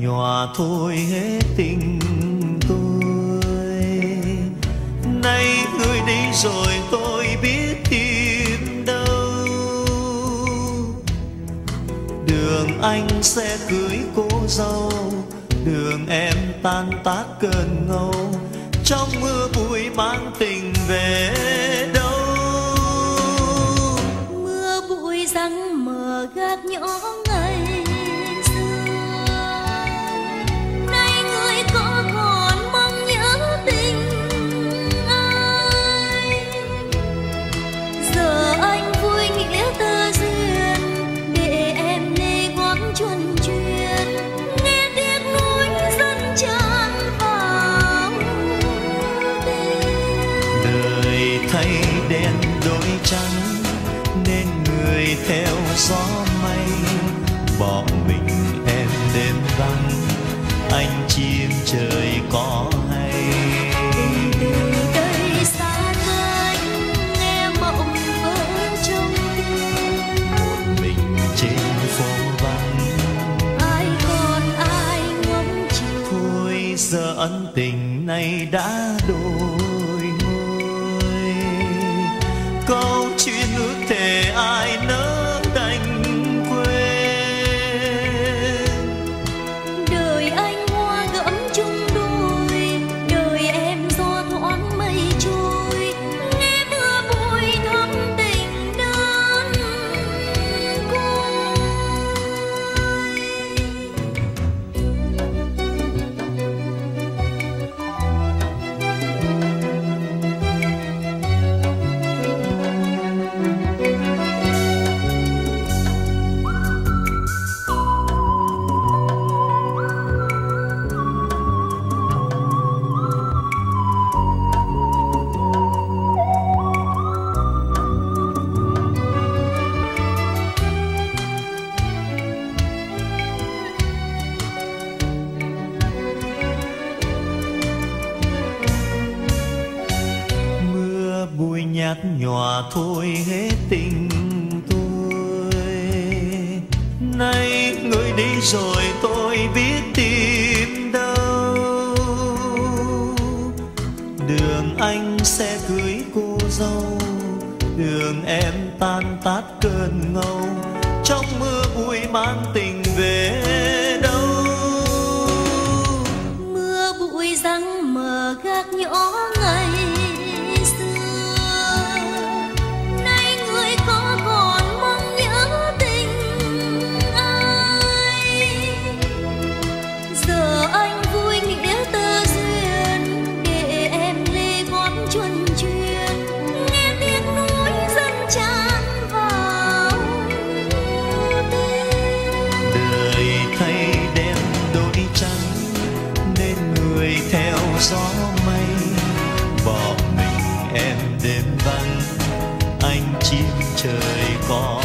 nhòa thôi hết tình tôi. Nay người đi rồi tôi biết tìm đâu. Đường anh sẽ cưới cô dâu, đường em tan tác cơn ngâu trong mưa bụi mang tình về người theo gió mây bỏ mình em đêm vắng, anh chim trời có hay từ đây xa cách nghe mộng vỡ trong tim một mình trên phố vắng ai còn ai ngóng chờ? thôi giờ ân tình này đã đổi ngôi câu chuyện nhạt nhòa thôi hết tình tôi. Nay người đi rồi tôi biết tìm đâu. Đường anh sẽ cưới cô dâu, đường em tan tát cơn ngâu trong mưa bụi mang tình về theo gió mây bỏ mình em đêm vắng anh chim trời có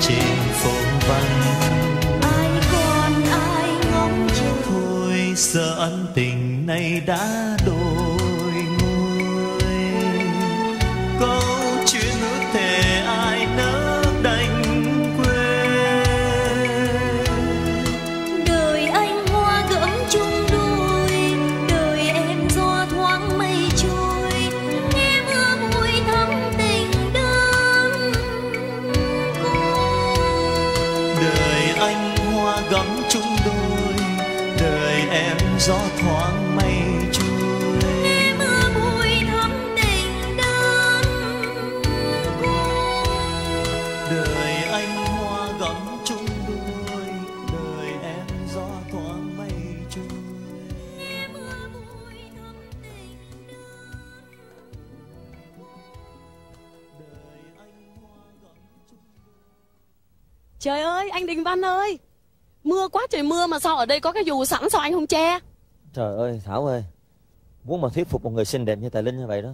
trên phố vắng. Ai còn ai ngóng chờ? Thôi giờ ân tình này đã đổi ngôi câu anh hoa gấm chung đôi đời em gió thoáng mây Trời ơi, anh Đình Văn ơi. Mưa quá trời mưa mà sao ở đây có cái dù sẵn sao anh không che? Trời ơi Thảo ơi Muốn mà thuyết phục một người xinh đẹp như Tài Linh như vậy đó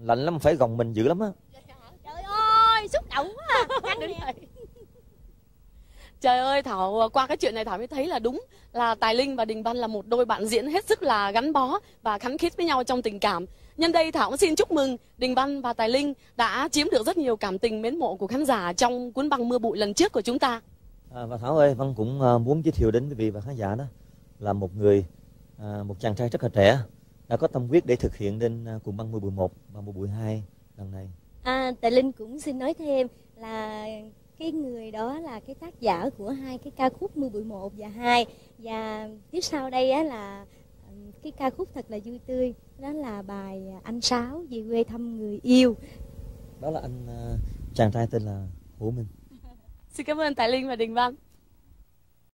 Lạnh lắm phải gồng mình dữ lắm á Trời ơi, xúc động quá à. Trời ơi Thảo qua cái chuyện này Thảo mới thấy là đúng là Tài Linh và Đình Văn là một đôi bạn diễn hết sức là gắn bó và khắn khít với nhau trong tình cảm. Nhân đây Thảo cũng xin chúc mừng Đình Văn và Tài Linh đã chiếm được rất nhiều cảm tình mến mộ của khán giả trong cuốn băng mưa bụi lần trước của chúng ta. À, và Thảo ơi, Văn cũng à, muốn giới thiệu đến quý vị và khán giả đó là một người, à, một chàng trai rất là trẻ đã có tâm huyết để thực hiện lên à, cuồng băng mưa bụi 1 và mưa bụi 2 lần này. À, Tài Linh cũng xin nói thêm là cái người đó là cái tác giả của hai cái ca khúc Mưa bụi 1 và 2 và tiếp sau đây á là cái ca khúc thật là vui tươi đó là bài Anh Sáu về quê thăm người yêu Đó là anh à, chàng trai tên là Hữu Minh. Xin cảm ơn Tài Linh và Đình Văn.